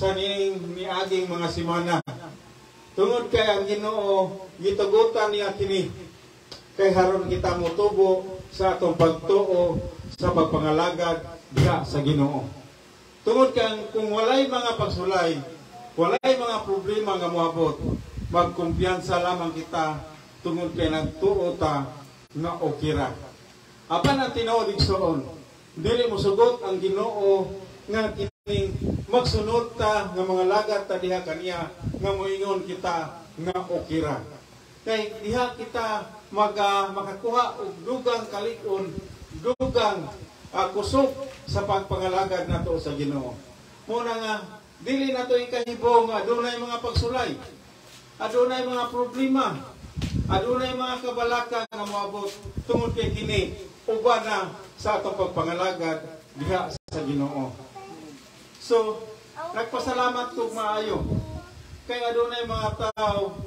sa ning niaging mga simana. Tungod kay ang Ginoo gitugutan niya kini kay haron kita motubo sa atong pagtuo sa pagpangalagad diha sa Ginoo. Tungod kay kung walay mga pagsulay, walay mga problema nga moabot, magkumpiyansa lamang kita tungod kay nagtuo ta nga okira. Apan ang tinuod igsoon, dili mo sugot ang Ginoo nga magsunod ta nga mga lagat ta diha kaniya nga moingon kita nga okira. Kay diha kita mag uh, makakuha og dugang kalikon, dugang uh, kusog sa pagpangalagad nato sa Ginoo. Muna nga dili nato ikahibo nga adunay mga pagsulay. Adunay mga problema. Adunay mga kabalaka nga moabot tungod kay kini uban na sa atong pagpangalagad diha sa Ginoo. So, nagpasalamat ko maayo. Kay adunay mga tao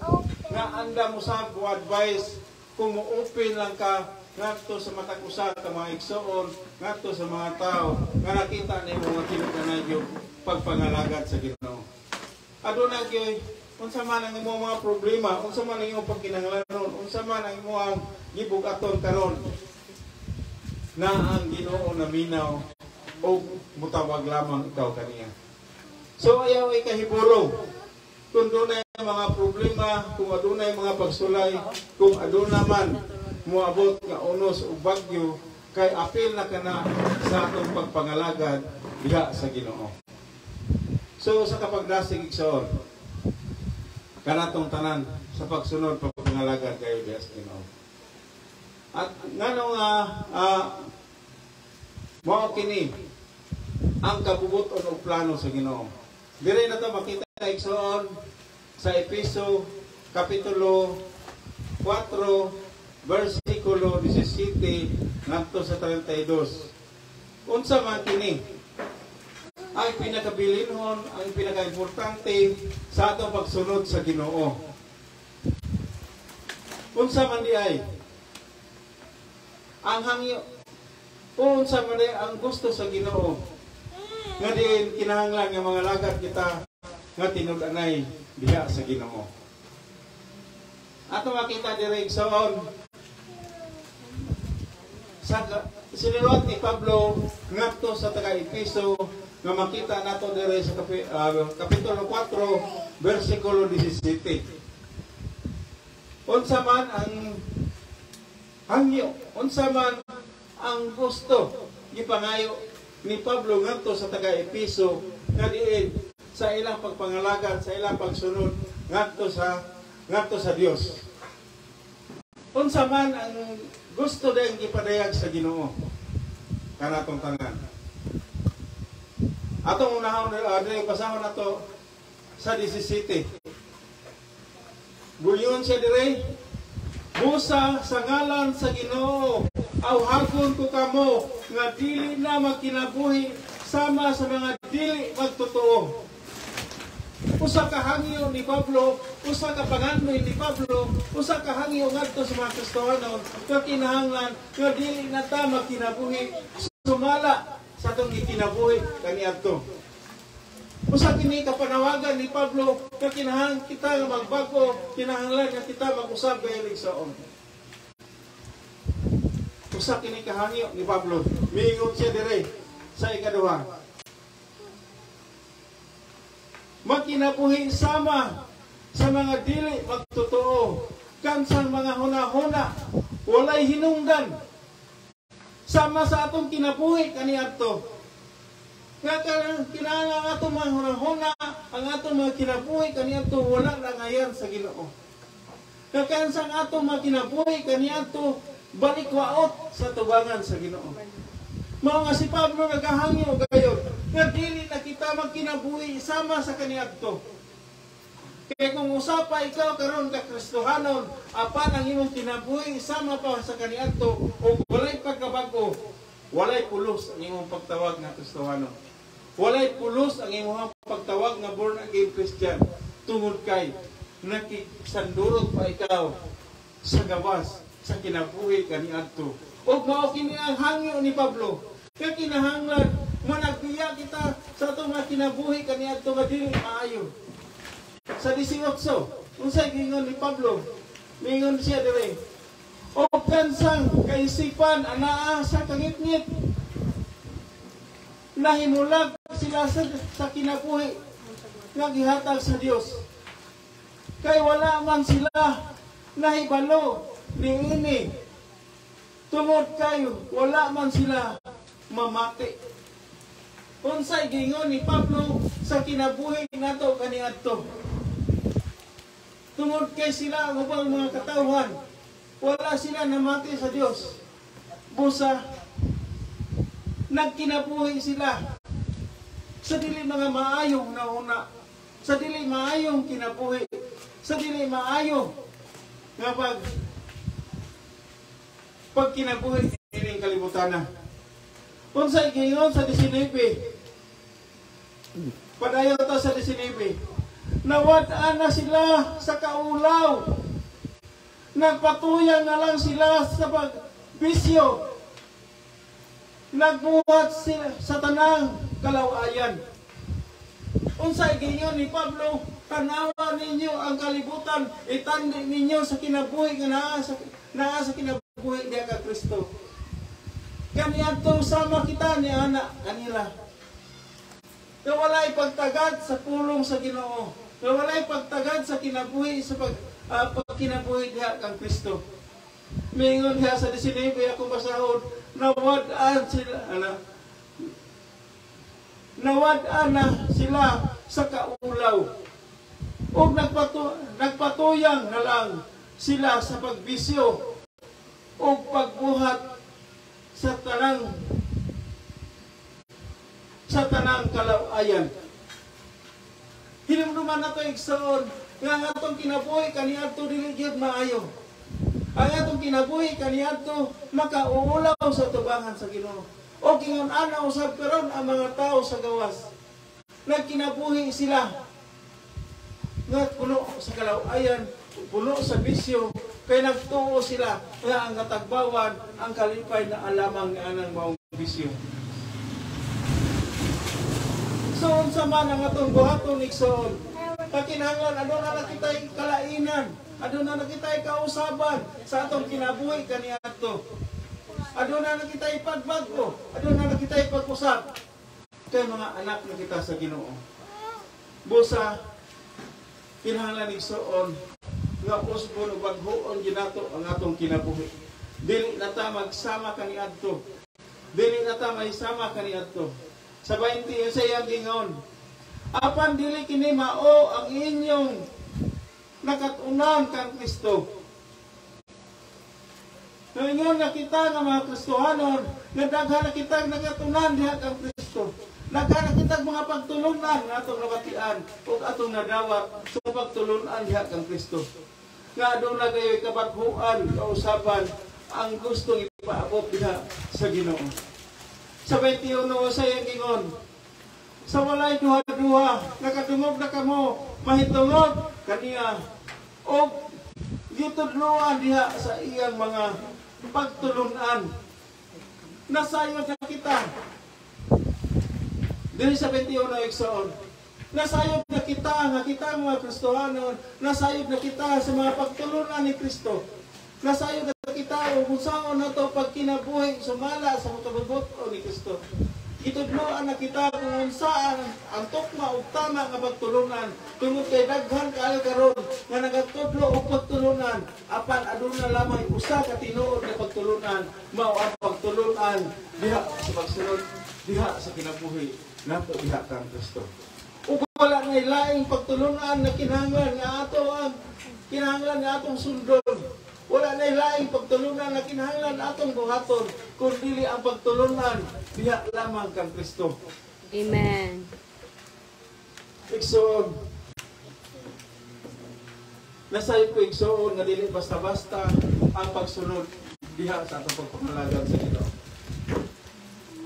nga anda mo sa advice kung mo-open lang ka ngadto sa matag usa ka mga igsoon, ngadto sa mga tao nga nakita ni mga tinuganay yung pagpangalagad sa Ginoo. Aduna gyud unsa man ang imong mga problema, unsa man ang imong pagkinahanglanon, unsa man ang imong gibugaton karon na ang Ginoo naminaw o mutawag lamang ikaw kaniya. So ayaw ay kahiburo. Kung doon mga problema, kung adunay mga pagsulay, kung aduna man muabot nga unos o bagyo, kay apil na kana sa atong pagpangalagad diha sa Ginoo. So sa kapagdasig igsoon, kanatong tanan sa pagsunod pagpangalagad kayo diha sa Ginoo. At ngano nga uh, mao kini ang kabubuton o plano sa Ginoo. Dire na to makita igsoon sa Episo kapitulo 4 versikulo 17 ngadto sa 32. Unsa man kini? Ang pinakabilinhon, ang pinakaimportante sa atong pagsunod sa Ginoo. Unsa man di ay ang hangyo unsa man ang gusto sa Ginoo nga din kinahanglan nga mga lagat kita nga tinud-anay diha sa Ginoo. Ato makita diri igsoon sa siniluat ni Pablo ngadto sa taga Episo nga makita nato diri sa kapi, uh, kapitulo 4 bersikulo 17 unsa man ang hangyo unsa man ang gusto gipangayo ni Pablo ngadto sa taga Episo nga diin sa ilang pagpangalagad sa ilang pagsunod ngadto sa ngadto sa Dios unsa man ang gusto dayang gipadayag sa Ginoo? Kanatong tanan atong unahon uh, dili basahon nato sa 17 Gulyon siya dire Busa sa ngalan sa Ginoo, awhagon ko kamo nga dili na magkinabuhi sama sa mga dili magtotoo. Usa ka hangyo ni Pablo, usa ka panganoy ni Pablo, usa ka hangyo ngadto sa mga Kristohanon, nga kinahanglan nga dili na ta magkinabuhi sumala sa atong gikinabuhi kaniadto. Usa kini kapanawagan ni Pablo nga kinahang kita nga magbago, kinahanglan nga kita mag-usab kay Ligsoon. Usa kini kahangyo ni Pablo. Miingon siya dire sa ikaduha. Magkinabuhi sama sa mga dili magtotoo kansang mga huna-huna walay hinungdan sama sa atong kinabuhi kaniadto nga kinahanglan ang ato mga hunahuna, ang ato mga kinabuhi, kaniadto wala na ngayon sa ginoo. Kakansa ang ato mga kinabuhi, kaniadto balikwaot sa tubangan sa ginoo. Mga nga si Pablo nagahangyo gayon, nga dili na kita magkinabuhi sama sa kaniadto. Kaya kung usapa ikaw karon ka Kristohanon, apan ang imong kinabuhi sama pa sa kaniadto o walay pagkabago, walay pulos ang imong pagtawag na Kristohanon. Walay pulos ang imong pagtawag nga born again Christian tungod kay nakisandurot pa ikaw sa gawas sa kinabuhi kaniadto. O mao kini ang hangyo ni Pablo. Kaya kinahanglan managbiya kita sa ato nga kinabuhi kaniadto nga dili maayo. Sa 18, unsay gingon ni Pablo? Mingon siya dire. O kansang kaisipan anaa sa kangitngit. Nahimulag sila sa, sa kinabuhi nga gihatag sa Dios. Kay wala man sila nahibalo niini tungod kayo wala man sila mamati. Unsay gingon ni Pablo sa kinabuhi nato kaniadto tungod kay sila ang ubang mga katawhan wala sila namati sa Dios busa nagkinabuhi sila. Sa dili mga maayong nauna sa dili maayong kinabuhi sa dili maayo nga pag pag kinabuhi ining kalibutan na. Sa ikingon sa 19, padayon ta sa 19, nawad na sila sa kaulaw. Nagpatuyan na lang sila sa pagbisyo. Nagbuhat sila sa tanang kalawayan. Unsa igingon ni Pablo, tanawa ninyo ang kalibutan, itandi ninyo sa kinabuhi nga naa sa, naa sa kinabuhi niya ka Kristo. Kaniadto sama kita ni anak kanila. Na walay pagtagad sa pulong sa Ginoo. Na walay pagtagad sa kinabuhi sa pag uh, pagkinabuhi diha kang Kristo. Mingon diha sa 19 ako basahon nawad-an sila ana nawad-an na sila sa kaulaw. O nagpatu nagpatuyang na lang sila sa pagbisyo o pagbuhat sa tanang sa tanang kalawayan. Hinumduman na ito igsoon nga nga itong kinabuhi kaniadto dili gyud maayo. Ang atong kinabuhi kaniadto makauulaw sa tubangan sa Ginoo. O kingon ana usab karon ang mga tao sa gawas. Nagkinabuhi sila nga puno sa kalawayan, puno sa bisyo, kay nagtuo sila nga ang katagbawan ang kalipay na alamang nga anang maong bisyo. So, unsa man ang atong buhaton igsoon, kakinahanglan ano na nakitay kalainan, ano na nakitay kausaban sa atong kinabuhi kaniadto. Ano na nakitay pagbago, ano na nakitay pag-usap kay mga anak na kita sa Ginoo. Busa kinahanglan igsoon nga usbon ug baghoon ginato ang atong kinabuhi. Dili na ta magsama kaniadto. Dili na ta mahisama kaniadto. Sa 20 sa iyang gingon. Apan dili kini mao ang inyong nakatunan kang Kristo. Ngayon na kita nga mga Kristohanon, nga daghan na kita nakatunan diha kang Kristo. Nagkana kita mga pagtulunan nga atong nabatian ug atong nadawat sa pagtulunan diha kang Kristo nga doon na kayo kabaghuan, kausapan, ang gustong ipaabot diha sa Ginoo. Sa 21 sa iyang sa walay duha-duha, nakadungog na kamo, mahitungog kaniya, o gitudluan diha sa iyang mga pagtulunan. Nasayod na kita. Dili sa 21 eksoon, Nasayod na kita, nga kita mga Kristohanon, nasayod na kita sa mga pagtulunan ni Kristo. Nasayod na kita o kung saan na ito pag kinabuhi, sumala sa makabugot o ni Kristo. Itudloan na kita kung saan ang tukma o tama nga pagtulunan. Tungod kay daghan kaayo karon nga nagatudlo og pagtulunan. Apan aduna lamang usa ka tinuod nga pagtulunan mao ang pagtulunan diha sa pagsunod diha sa kinabuhi nato diha kang Kristo wala na laing pagtulunan na kinahanglan nga ato ang kinahanglan nga atong sundon. Wala na laing pagtulunan na kinahanglan atong buhaton kung dili ang pagtulunan diha lamang kang Kristo. Amen. Igsoon. Nasayo ko igsoon nga dili basta-basta ang pagsunod diha sa atong pagpangalagan sa.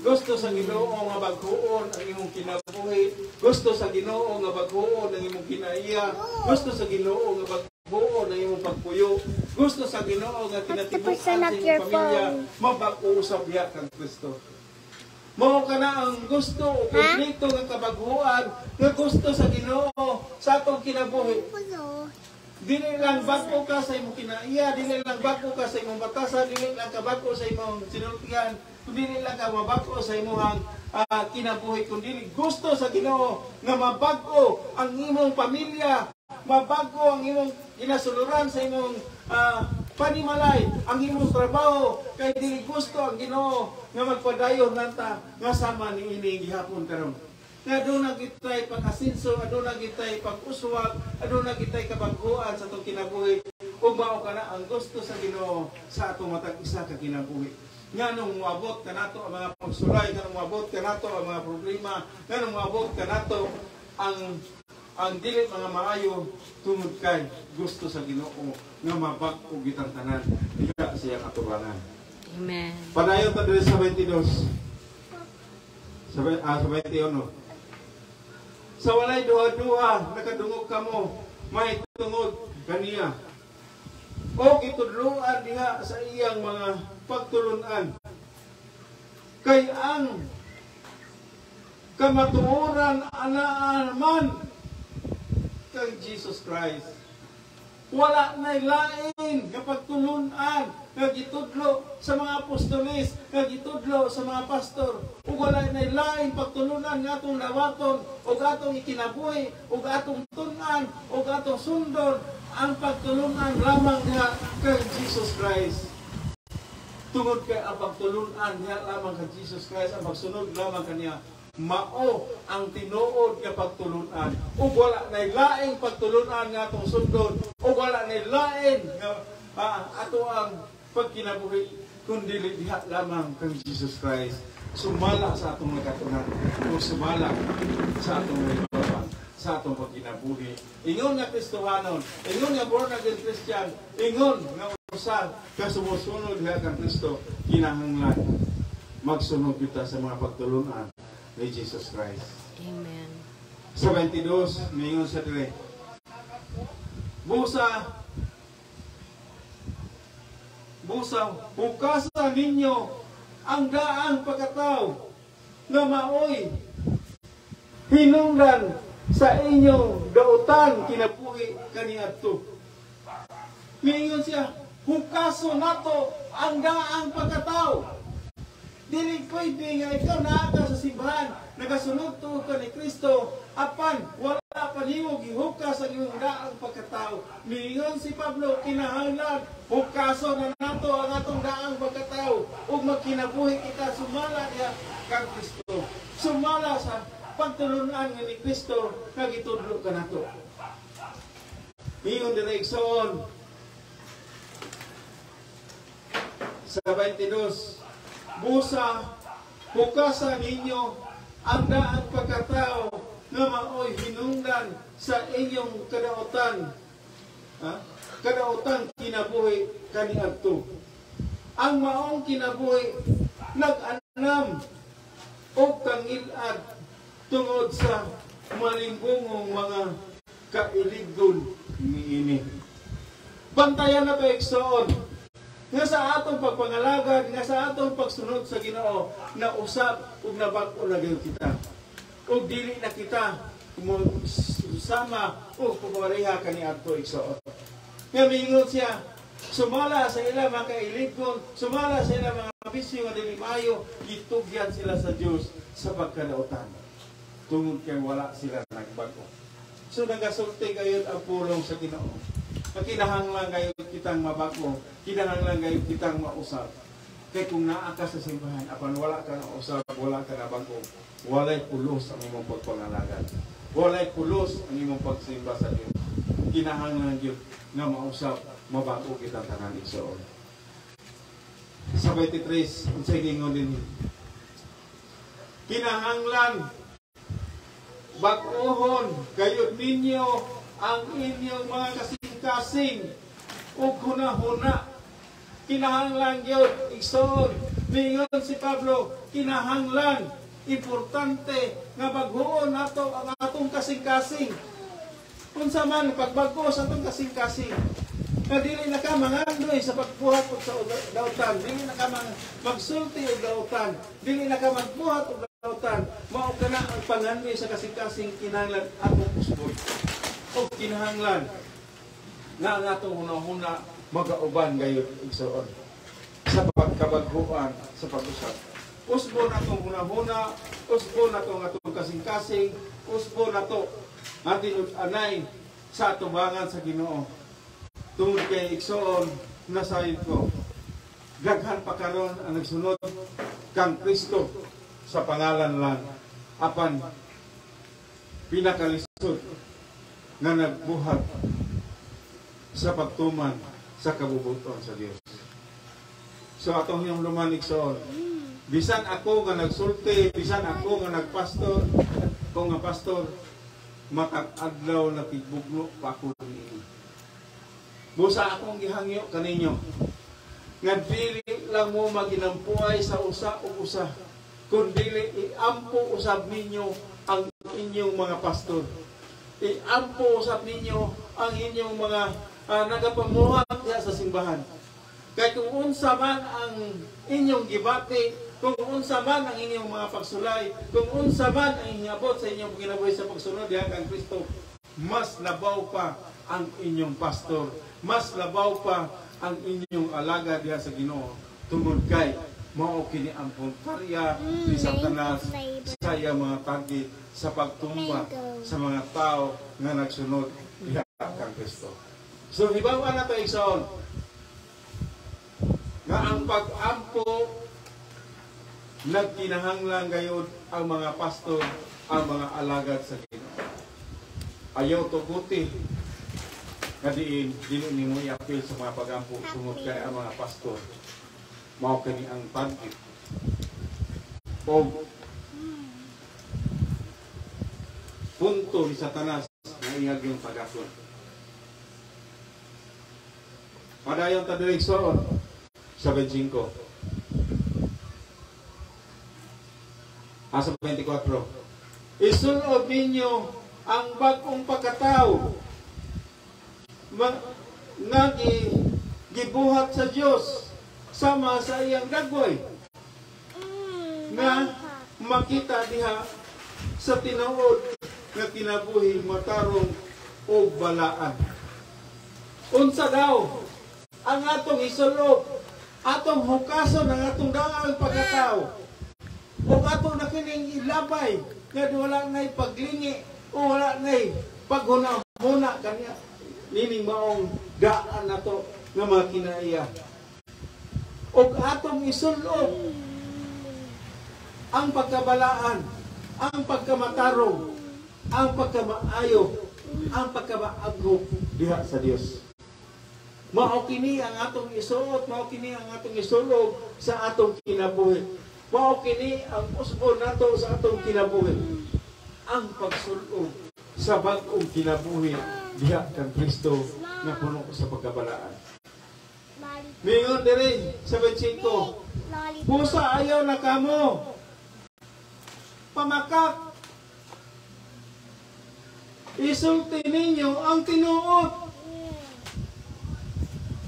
Gusto sa Ginoo nga baghuon ang imong kinabuhi. Gusto sa Ginoo nga baghuon ang imong kinaiya. Gusto sa Ginoo nga baghuon ang imong pagpuyo. Gusto sa Ginoo nga kinatibukan sa imong pamilya. Mabag-uusap diha kang Kristo. Mao ka na ang gusto o kumplito nga kabaghuan nga gusto sa Ginoo sa atong kinabuhi. Dili lang bako ka sa imong kinaiya, dili lang bako ka sa imong batasan, dili lang ka bako sa imong sinultihan, dili lang ka mabako sa imong uh, kinabuhi kundi gusto sa Ginoo nga mabago ang imong pamilya, mabago ang imong inasuluran sa imong uh, panimalay, ang imong trabaho kay dili gusto ang Ginoo nga magpadayon nanta nga sama ni ini gihapon karon nga doon na kitay pag-asinso, doon na kitay pag-uswag, doon na kitay kabaghuan sa itong kinabuhi. Ug mao ka na ang gusto sa Ginoo sa atong matag isa ka kinabuhi. Nga nung muabot ka nato ang mga pagsulay, nga nung muabot ka nato ang mga problema, nga nung muabot ka nato ang ang dili mga maayo tungod kay gusto sa Ginoo nga mabag-o gitang tanan diha sa iyang atubangan. Amen. Panayon ta diri sa 22. Sa, ah, sa 21. Sa walay duha-duha, nakadungog ka mo, may tungod kaniya. O itudluan diha sa iyang mga pagtulunan. Kay ang kamatuoran anaan man kay Jesus Christ. Wala na lain nga pagtulunan nga gitudlo sa mga apostolis, nga gitudlo sa mga pastor, ug wala na lain pagtulunan nga atong nawaton, ug atong ikinabuhi, ug atong tunan, ug atong sundon ang pagtulunan lamang nga kay Jesus Christ. Tungod kay ang pagtulunan nga lamang kay Jesus Christ, ang pagsunod lamang kaniya, mao ang tinuod nga pagtulunan. Ug wala na laing pagtulunan nga atong sundon, ug wala na lain nga ah, ato ang pagkinabuhi kundi diha lamang kang Jesus Christ sumala sa atong nagatunan o sumala sa atong nagpapang sa atong pagkinabuhi. Ingon nga Kristohanon, ingon nga born again Christian, ingon nga usa ka sumusunod nga kang Kristo, kinahanglan magsunod kita sa mga pagtulunan ni Jesus Christ. Amen. Sa 22, mingon sa dire. Busa busa hukasan ninyo ang daang pagkatao na maoy hinungdan sa inyong dautan kinabuhi kaniadto. Mingon siya, hukaso nato ang daang pagkatao. Dili pwede nga ikaw naaka sa simbahan, nagasunod to ka ni Kristo, apan wala pa nimo gihukas ang iyong daang pagkatao. Mingon si Pablo, kinahanglan, hukaso na nato ang atong daang pagkatao, ug magkinabuhi kita sumala niya kang Kristo. Sumala sa pagtulunan ni Kristo, kagitudlo ka nato. Mingon direksyon, sa 22, busa, hukasan ninyo ang daang pagkatao na maoy hinungdan sa inyong kadautan. Ha? Kadautan kinabuhi kaniadto. Ang maong kinabuhi nag-anam o kangilad tungod sa malimbungong mga kailigon niini. Bantayan na ba eksoon? Nga sa atong pagpangalagad, nga sa atong pagsunod sa Ginoo, na usap ug nabag-o na kita. Ug dili na kita sama o pumareha kani adto igsoon. Nga mingon siya, sumala sa ila mga kailigon, sumala sa ila mga bisyo nga dili mayo, gitugyan sila sa Dios sa pagkadautan. Tungod kay wala sila nagbago. So nagasulti kayo ang pulong sa Ginoo kinahanglan kayo kitang mabago, kinahanglan kayo kitang mausap. Kaya kung naa ka sa simbahan, apan wala ka na usap, wala ka na bago, walay pulos ang imong pagpangalagan. Walay pulos ang imong pagsimba sa Diyos. Kinahanglan yun nga mausap, mabago kitang tanan igsoon. Sa 23, ang sigingon din. Kinahanglan, baguhon kayo ninyo ang inyong mga kasing-kasing o hunahuna. Kinahanglan yun, igsoon. Mingon si Pablo, kinahanglan, importante nga baghuon nato ang atong kasing-kasing. Unsa man pagbago sa atong kasing-kasing, nga dili na ka mangandoy sa pagbuhat og sa dautan, dili na ka mang magsulti og dautan, dili na ka magbuhat og dautan, mao kana ang pangandoy sa kasing-kasing kinahanglan atong usbon. O kinahanglan nga ang atong hunahuna magauban gayud igsoon sa pagkabaguan sa pag-usap. Usbon atong hunahuna, usbon atong atong kasing-kasing, usbon nato atin anay sa atubangan sa Ginoo. Tungod kay igsoon nasayon ko. Gaghan pa karon ang nagsunod kang Kristo sa pangalan lang apan pinakalisod nga nagbuhat sa pagtuman sa kabubuton sa Dios. So atong yung lumanig soon. Bisan ako nga nagsulti, bisan ako nga nagpastor, ko nga pastor, matag adlaw na tigbugno pa ako niini. Busa akong gihangyo kaninyo. Nga dili lang mo maginampuay sa usa o usa, kundi iampo usab ninyo ang inyong mga pastor. Iampo usab ninyo ang inyong mga uh, nagapamuhat sa simbahan. Kaya kung unsa man ang inyong gibati, kung unsa man ang inyong mga pagsulay, kung unsa man ang inyabot sa inyong ginabuhi sa pagsunod diha kang Kristo, mas labaw pa ang inyong pastor, mas labaw pa ang inyong alaga diha sa Ginoo tungod kay mao kini ang puntarya ni Satanas sa iya mga tagit sa pagtumba sa mga tao nga nagsunod diha kang Kristo. So hibaw na ta igsoon nga ang pag-ampo nagkinahanglan gayud ang mga pastor, ang mga alagad sa Ginoo. Ayaw tuguti nga diin dili nimo i-appeal sa mga pag-ampo tungod kay ang mga pastor mao kani ang target o punto ni Satanas na iyag yung pag-akon. Padayon ta direksyon sa 25. Asa 24. Isunod ninyo ang bagong pagkatao nga gibuhat sa Dios sama sa iyang dagway nga makita diha sa tinuod nga kinabuhi matarong o balaan. Unsa daw ang atong isulod atong hukason ang atong dangal pagkatao. O ato na kining ilabay nga wala na'y paglingi o wala na'y paghuna-huna kanya. Nining maong daan na to nga mga O atong isulob ang pagkabalaan, ang pagkamatarong, ang pagkamaayo, ang pagkamaagho diha sa Dios. Mao kini ang atong isuot, mao kini ang atong isulog sa atong kinabuhi. Mao kini ang usbon nato sa atong kinabuhi. Ang pagsulog sa bag-ong kinabuhi diha kang Kristo nga puno sa pagkabalaan. Mingon diri sa 25. Pusa ayaw na kamo. Pamakak. Isulti ninyo ang tinuod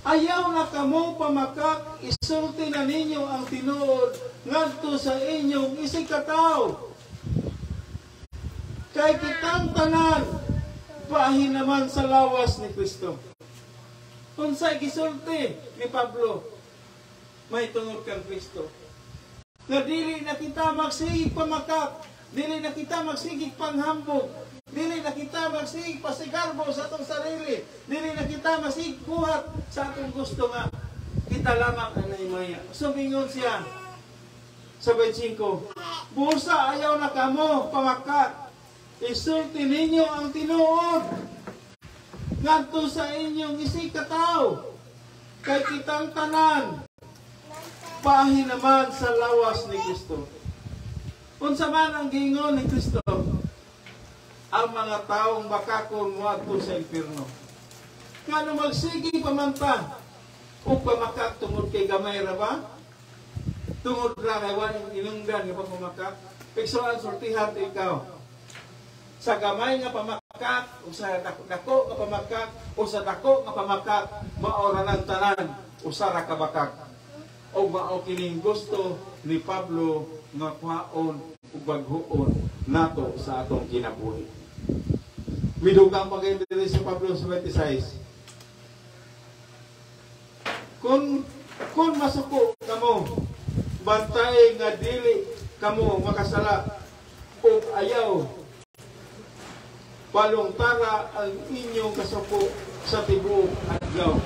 Ayaw na kamo pamakak, isulti na ninyo ang tinuod ngadto sa inyong isikataw. Kay kitang tanan, bahin naman sa lawas ni Kristo. Unsay gisulti ni Pablo, may tungod kang Kristo. Nga dili na kita magsigig pamakak, dili na kita magsigig panghambog, Dili na kita magsig pasigarbo sa atong sarili. Dili na kita masig buhat sa atong gusto nga. Kita lamang ang naimaya. Sumingon siya sa 25. Busa ayaw na kamo pamakat. Isulti ninyo ang tinuod. Ngadto sa inyong isikataw. Kay kitang tanan. Pahin naman sa lawas ni Kristo. Unsa man ang gingon ni Kristo, ang mga taong makakon moadto sa impierno. Nga magsigi pamanta o pamakak tungod kay gamay ra ba? Tungod ra kay wala inungdan nga pagmamakak. Pigsoan sortihan ikaw. Sa gamay nga pamakat o sa dako, nga pamakat o sa dako nga pamakat maora ng tanan usara ka bakak. O mao kining gusto ni Pablo nga kwaon ug baghuon nato sa atong kinabuhi. Midugang pagay diri sa Pablo sa 26 kung kung masuko kamo bantay nga dili kamo makasala o ayaw palungtara ang inyong kasuko sa tibuok adlaw.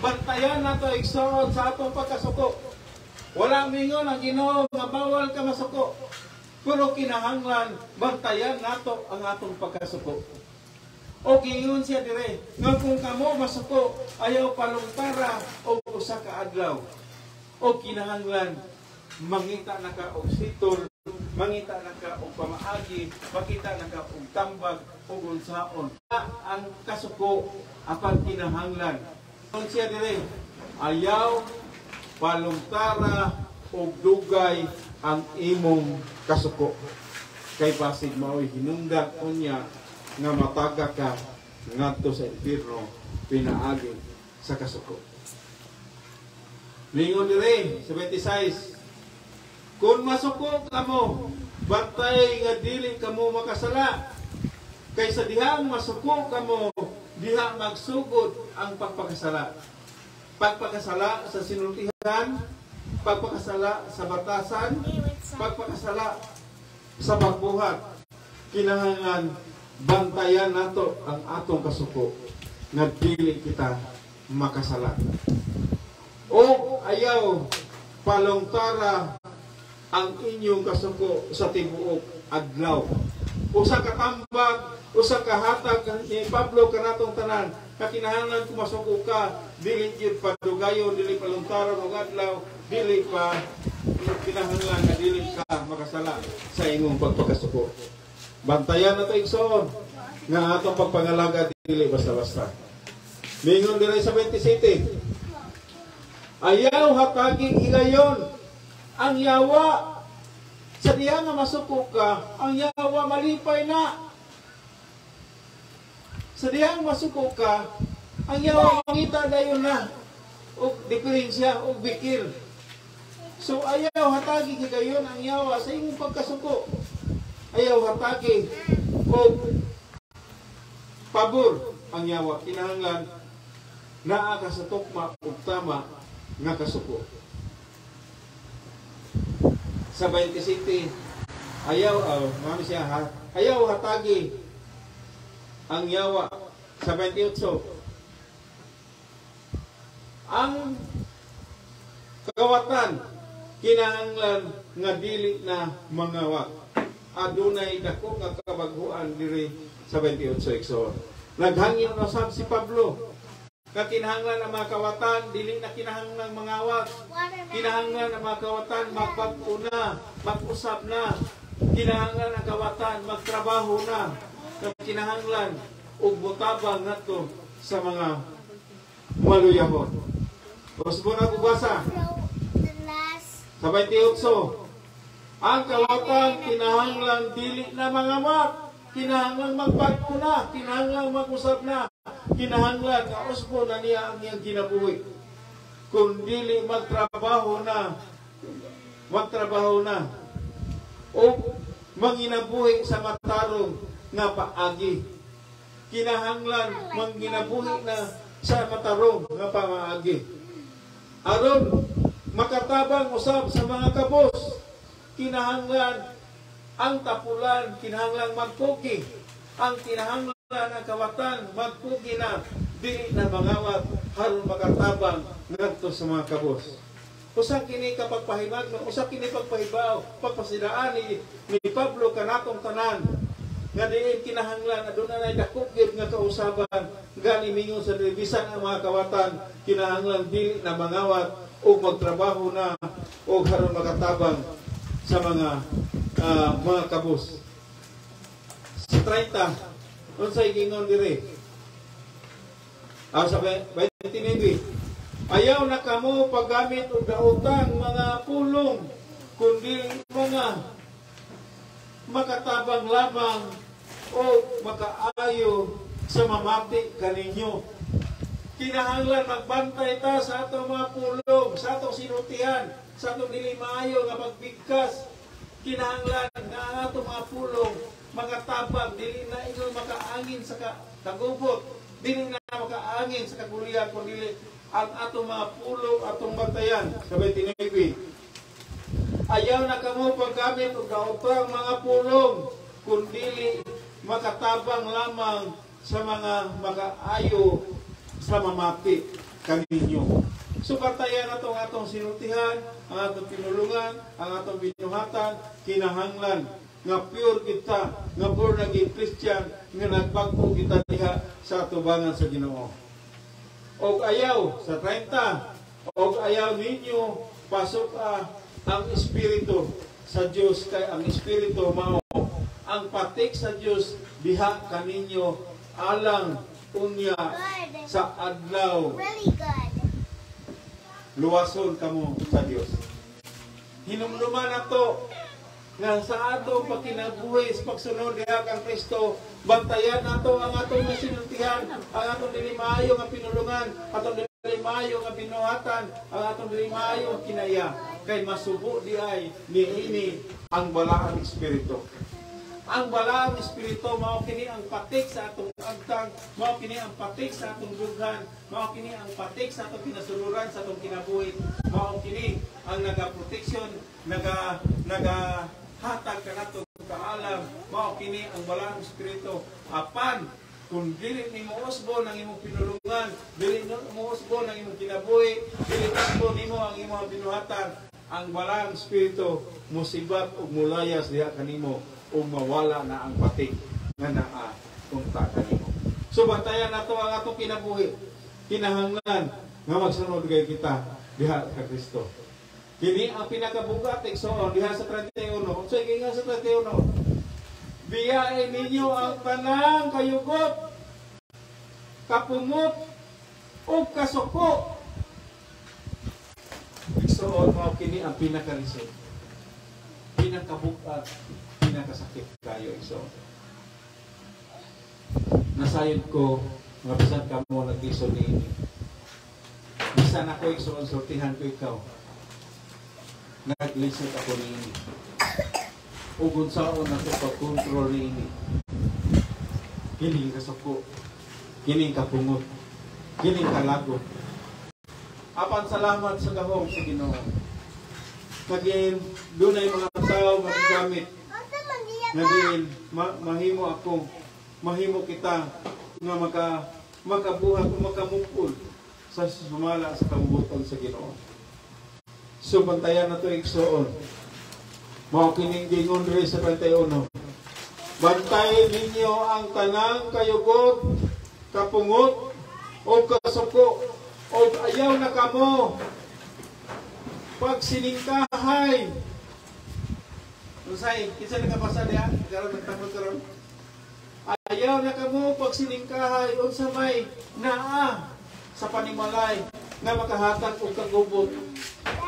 Bantayan nato igsoon sa atong pagkasuko. Wala mingon ang Ginoo nga bawal ka masuko. Pero kinahanglan bantayan nato ang atong pagkasuko. O gingon siya dire, nga kung kamo masuko, ayaw palungtara o usa ka adlaw. O kinahanglan mangita na ka og mangita na ka og pamaagi, makita na ka og tambag og unsaon. Ang kasuko apan kinahanglan. Kung siya dire, ayaw palungtara og dugay ang imong kasuko. Kay basig mao'y hinungdan unya nga mataga ka ngadto sa impierno pinaagi sa kasuko. Lingon dire sa 26 kung masuko kamo, bantay nga dili kamo makasala. Kaysa dihang masuko kamo, diha magsugod ang pagpakasala. Pagpakasala sa sinultihan, pagpakasala sa batasan, pagpakasala sa pagbuhat. Kinahanglan bantayan nato ang atong kasuko nga dili kita makasala. O ayaw palongtara ang inyong kasuko sa tibuok adlaw. Usa ka tambag, usa ka hatag ni Pablo kanatong tanan, kakinahanglan kumasuko ka, dili gyud padugayon, dili paluntaron og adlaw, dili pa kinahanglan nga dili ka makasala sa imong pagpakasuko. Bantayan nato igsoon nga atong pagpangalaga dili basta-basta. Mingon diri sa 27. Ayaw hataging igayon ang yawa sa diya nga masuko ka, ang yawa malipay na. Sa diya nga masuko ka, ang yawa mangita dayon na. O diferensya, o bikir. So ayaw hatagi kayon ang yawa sa imong pagkasuko. Ayaw hatagi o pabor ang yawa. Kinahanglan naa ka sa tukma ug tama nga kasuko sa 27 ayaw oh, mami siya ha? Ayaw hatagi ang yawa. Sa 28 ang kawatan kinahanglan nga dili na mangawa. Adunay dako nga kabaghuan diri sa 28 ekso naghangin na sab si Pablo Kakinahanglan ang mga kawatan, dili na kinahanglan mangawat. Kinahanglan ang mga kawatan, magpag-una, mag-usap na. Kinahanglan ang kawatan, magtrabaho na. Kinahanglan, ug butabang nato sa mga maluyahon. Mo na bubasa. Sa 28. Ang kawatan, kinahanglan dili na mga mat. Kinahanglan magpag-una, kinahanglan mag-usap na kinahanglan nga usbo na niya ang iyang kinabuhi. Kung dili magtrabaho na, magtrabaho na, o manginabuhi sa matarong nga paagi. Kinahanglan manginabuhi na sa matarong nga pamaagi. Aron makatabang usab sa mga kabos, kinahanglan ang tapulan, kinahanglan magpuki, ang kinahanglan ang kawatan, magpugi na, di na mangawat, haron makatabang ngadto sa mga kabos. Usa kini kapag pahimag, usa kini pagpahibaw, pagpasidaan ni, ni Pablo kanatong tanan, nga diin kinahanglan aduna na dakop gid nga kausaban gani mingon sa bisan ang mga kawatan kinahanglan dili na mangawat o magtrabaho na o haron makatabang sa mga uh, mga kabos. Sa 30 unsay gingon dire Ah, sa 29 Ayaw na kamo paggamit og daotang mga pulong kundi mga makatabang lamang o makaayo sa mamati kaninyo. Kinahanglan magbantay ta sa atong mga pulong, sa atong sinutihan, sa atong dili maayo nga magbigkas. Kinahanglan nga atong mga pulong, mga tabang, dili na ingon makaangin sa kagubot, dili na makaangin sa kagulian, kundi ang atong mga pulong, atong bantayan. Sabay tinigwi. Ayaw na kamo paggamit og daotang mga pulong, kundi makatabang lamang sa mga makaayo sa mamati kaninyo. So patayan na atong sinultihan, ang atong pinulungan, ang atong binuhatan, kinahanglan nga pure kita, nga born again Christian, nga nagbago kita diha sa atubangan sa Ginoo. Og ayaw sa 30, og ayaw ninyo pasok ah, ang espiritu sa Dios kay ang espiritu mao ang patik sa Dios diha kaninyo alang unya sa adlaw luwason kamo sa Dios. Hinumduman nato nga sa atong pagkinabuhi sa pagsunod diha kang Kristo, bantayan nato ang atong masinultihan, ang atong dili maayo nga pinulungan, atong dili maayo nga binuhatan, ang atong dili maayo nga kinaya kay masubo di ay niini ang balaang espiritu. Ang balaang espiritu mao kini ang patik sa atong agtang, mao kini ang patik sa atong dughan, mao kini ang patik sa atong kinasuluran sa atong kinabuhi, mao kini ang naga-protection, naga naga hatag kanato kaalam, mao kini ang balaang espiritu apan kung dili nimo usbo ng imong pinulungan, dili mo usbo ng imong kinabuhi, dili usbo nimo ang imong binuhatan, ang balang espiritu musibat ug mulayas diha kanimo o mawala na ang patik nga naa punta kanimo. So bantayan nato ang atong kinabuhi. Kinahanglan nga magsunod kay kita diha ka Kristo. Kini ang pinakabugat igsoon diha sa 31. So nga sa 31. Biyain ninyo ang tanang kayugot, kapumot, o kasuko. Igsoon mao kini ang pinakalisod pinakabukat, pinakasakit kayo iso. Nasayod ko, nga bisan ka mo nag-iso ni. Bisan ako iso, sortihan ko ikaw. Nag-lisod ako ni ini. Ugon saon ako pag-control ni ini. Kining kasuko, kining kapungot, kining kalagot. Apan salamat sa gahong sa Ginoo. Kagin, doon ay mga tao magagamit. Ka? Nagin, ma- mahimo ako, mahimo kita nga maka makabuhat o makamukul sa sumala sa kabubutan sa Ginoo. So bantayan na to igsoon. Mao kining gingon diri sa 21. Bantayan ninyo ang tanang kayugot, kapungot, o kasuko, o ayaw na kamo pag siningkahay. Usay, kinsa nakapasa diha? Karon nagtambot karon. Ayaw na kamo pag siningkahay unsa may naa sa panimalay nga makahatag og kagubot.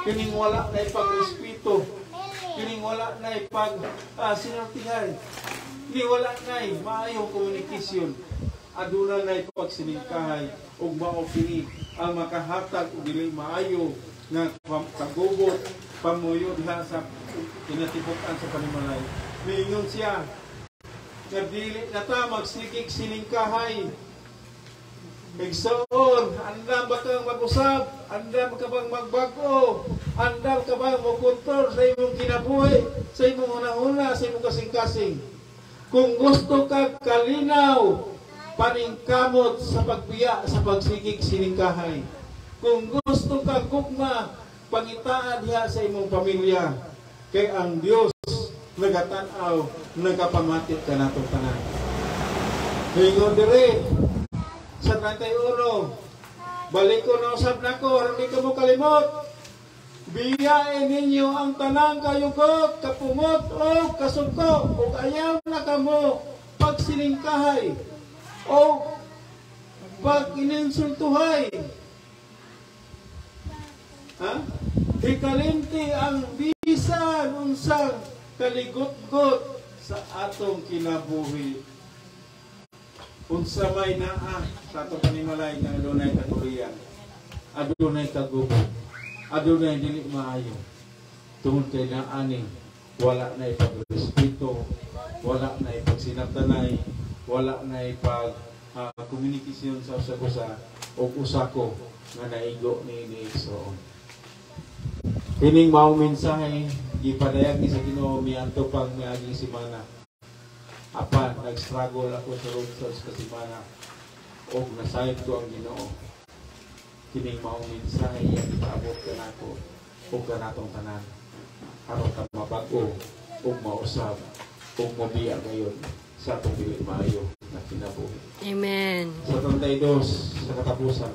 Kining wala na ipagrespeto. Kining wala na ipag uh, sinultihan. Ni wala na maayong komunikasyon. Aduna na ipagsiningkahay ug mao kini ang makahatag og dili maayo pam- kagubot pamuyo diha sa kinatibukan sa panimalay. Miingon siya nga dili na ta magsikik siningkahay. Igsoon, andam ba kang mag-usab? Andam ka bang magbago? Andam ka bang magkontrol sa imong kinabuhi? Sa imong una-una, sa imong kasing-kasing? Kung gusto ka kalinaw, paningkamot sa pagbiya sa pagsigig siningkahay. Kung gusto ka gugma, pangitaan diha sa imong pamilya. Kay ang Dios nagatanaw, nagapamatit ka nato tanan. Hingon dire sa 31. Balik ko na usab nako, hindi ka mo kalimot. Biyain ninyo ang tanang kayugot, kapumot o kasugko o ayaw na kamo pagsilingkahay o pag ininsultuhay. Ha? Hikalimti ang bisan unsang kaligot-got sa atong kinabuhi unsa may naa sa atong panimalay nga adunay katurian adunay kagubo. Adunay dili maayo. Tungod kay naani wala na ipagrespeto wala na ipagsinabtanay wala na ipag uh, komunikasyon sa usa usa o usako nga naigo ni ni Igsoon Kining mao mensahe gipadayag ni sa Ginoo miadto pang miaging semana. Apan nag-struggle ako sa road sa semana og nasayod ko ang Ginoo. Kining mao mensahe yang ipaabot kanako ug kanatong tanan. aron ta mabago ug mausab ug mabiya gayon sa atong dili maayo na kinabuhi. Amen. Sa 32 sa katapusan,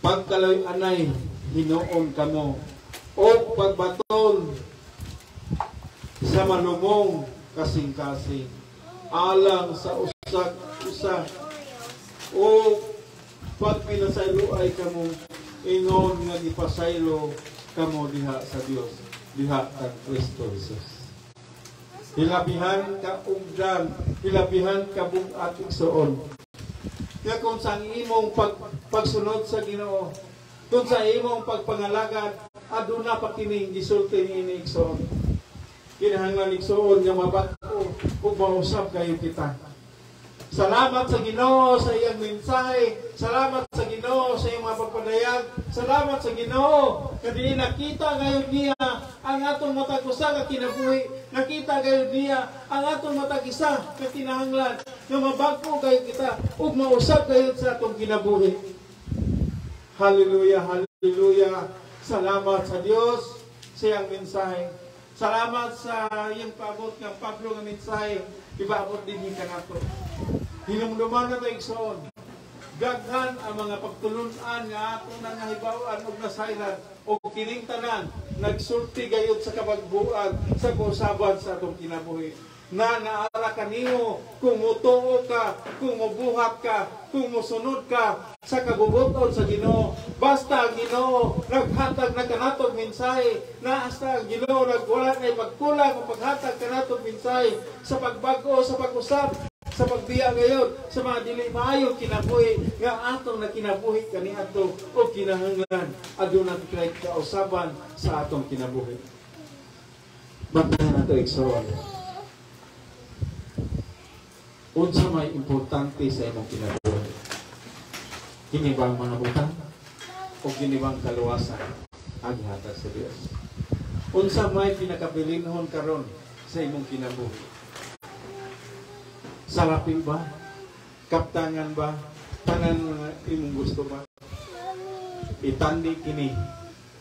pagkaloy anay hinoon kamo o pagbaton sa manumong kasing-kasing. Alang sa usak usa o pagpinasaylo ay kamo ingon nga gipasaylo kamo diha sa Dios diha kang Kristo Jesus. Hilabihan ka ugdan hilabihan ka bugat igsoon. Nga kung sa imong pag, pagsunod sa Ginoo kung sa imong pagpangalagad aduna pa kining gisulti ni Nixon kinahanglan igsoon nga mabako ug mausab kayo kita Salamat sa Ginoo sa iyang mensahe. Salamat sa Ginoo sa iyang mga pagpadayag. Salamat sa Ginoo kadi nakita ngayon niya ang atong matag usa ka kinabuhi. Nakita ngayon niya ang atong matag isa ka kinahanglan nga mabag-o kayo kita ug mausab kayo sa atong kinabuhi. Hallelujah, hallelujah. Salamat sa Dios sa iyang mensahe. Salamat sa iyang paabot ng Pablo nga mensahe. Ibaabot din ni kanato. Hinumduman na ito igsoon. Gaghan ang mga pagtulunan nga ato na nahibawan o nasailan o kining tanan nagsulti gayud sa kabagbuan sa kausaban sa atong kinabuhi na naara kanimo kung mutuo ka, kung mubuhat ka, kung musunod ka sa kagubuton sa Ginoo. Basta ang Ginoo naghatag na kanatog mensahe, na hasta ang Ginoo nagwala na pagkulang o paghatag kanatog mensahe sa pagbago, sa pag-usap, sa pagbiya ngayon sa mga dili maayo kinabuhi nga atong nakinabuhi kani ato o kinahanglan aduna kay kausaban sa atong kinabuhi. Bantayan nato igsoon. Unsa may importante sa imong kinabuhi? Kini ba ang mga? O kini ba ang kaluwasan? Ang hatag sa Dios. Unsa may pinakabilinhon karon sa imong kinabuhi? Salapin ba? Kaptangan ba? Tanan imong gusto ba? Itandi kini,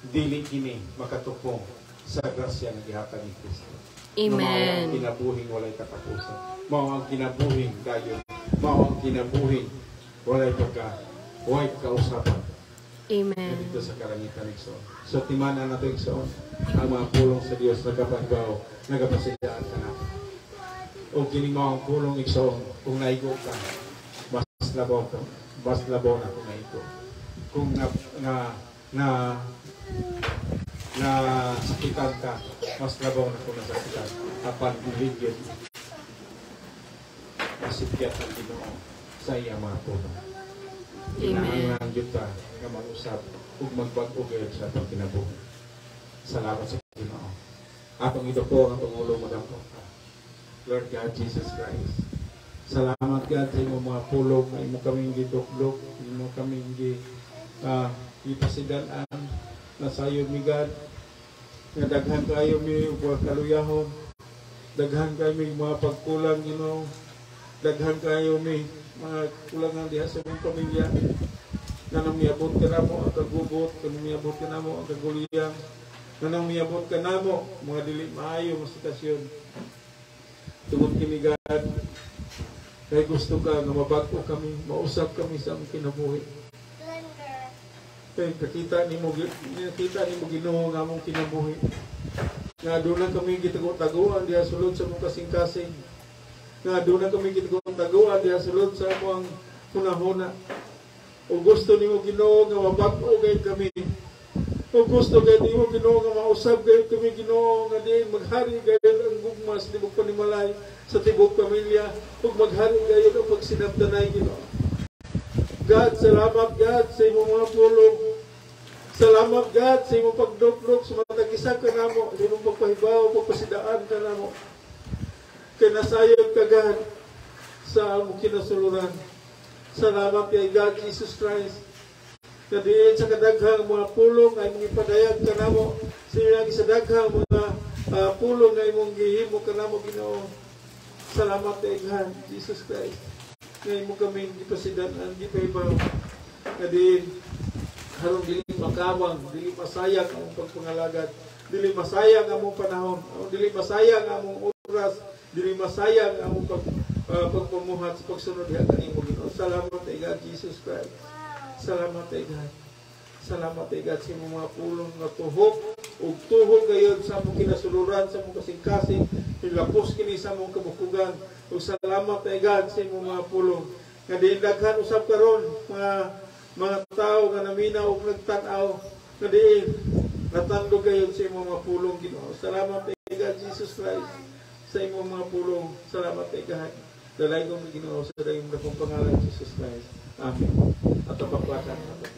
dili kini makatupong sa grasya ng gihatag ni Kristo. Na mao ang Amen. kinabuhing walay katapusan. Mao ang kinabuhing dayon. Mao ang kinabuhing walay pagka walay kausapan na Amen. dito sa kalangitan igsoon. So timana nato igsoon ang mga pulong sa Dios nagapagaw, nagapasidaan ka na. O kini mao ang pulong igsoon kung naigo ka, mas labaw ka, mas labaw na kung naigo. Kung na, na, na na sakitan ka, mas labaw na kung nasakitan. Apan biligid, masigyat ang Ginoo sa iyang mga puno. Amen. Kinahanglan kita nga mag-usap ug magbag-o gayud sa atong kinabuhi. Salamat sa Ginoo. Atong idoko ang atong ulo madampo ka. Lord God Jesus Christ. Salamat God sa imong mga pulong nga imo kaming giduklok, imo kaming gi uh, ipasidan-an na sayo mi God nga daghan kayo mi buwag kaluyahon daghan kayo mi mga pagkulang Ginoo. Daghan kayo mi mga kulangan diha sa mong pamilya na nang miabot ka na mo ang kagubot na nang miabot ka na mo ang kaguliyang na nang miabot ka na mo mga dili maayo mga sitwasyon. Tungod kini God kay gusto ka nga mabago kami mausap kami sa among kinabuhi kay kakita ni mo nakita ni mo Ginoo nga among kinabuhi. Nga lang kami gitago-taguan diha sulod sa mong kasing-kasing. Nga doon na kami gitago-taguan diha sulod sa among hunahuna. O gusto ni mo Ginoo nga mabag-o kay kami. O gusto kayo di mo Ginoo nga mausab kayo kami Ginoo nga di maghari kayo ang gugmas di mo panimalay sa tibok pamilya. Ug maghari kayo ang pagsinabdanay Ginoo. God, salamat God sa imong mga pulong. Salamat God sa imong pagduklok sa matag isa ka namo, imong pagpahibaw, pagpasidaan ka namo. Kay nasayod ka God sa among kinasuluran. Salamat kay God Jesus Christ. Kadiin sa kadaghang mga pulong ay mong ipadayag ka namo. Sa ilang sa daghang mga ah, pulong ay mong gihimo ka namo Ginoo. Salamat kay God Jesus Christ. Ngayon mo kami gipasidan ang gipahibaw. Kadiin harong dili makawang, dili masayang ang pagpangalagad, dili masayang ang panahon, dili masayang ang among oras, dili masayang ang among pag, ah, pagpamuhat sa pagsunod diha kanimo. Salamat kay God Jesus Christ. Salamat kay God. Salamat kay God sa imong mga pulong nga tuhok ug tuhok gayud sa among kinasuluran sa among kasing-kasing hilapos kini sa among kabukugan ug salamat kay God sa imong mga pulong nga diin daghan usab karon mga mga tao nga naminaw ug nagtan-aw nga diin natandog gayud sa imong mga pulong Ginoo. Salamat kay God Jesus Christ sa imong mga pulong. Salamat kay God. Dalay ko Ginoo sa dayong dakong pangalan Jesus Christ. Amen. At ang paklakan.